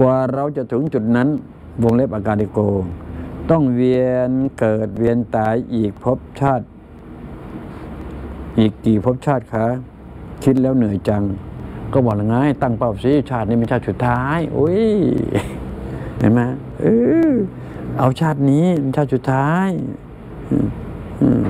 กว่าเราจะถึงจุดนั้น วงเล็บอาการิโก ต้องเวียนเกิดเวียนตายอีกภพชาติ อีกกี่ภพชาติคะคิดแล้วเหนื่อยจัง ก็บอกง่ายตั้งเป้าสิชาตินี้เป็นชาติสุดท้ายอุ้ยเห็นไหมเออเอาชาตินี้เป็นชาติสุดท้ายอืม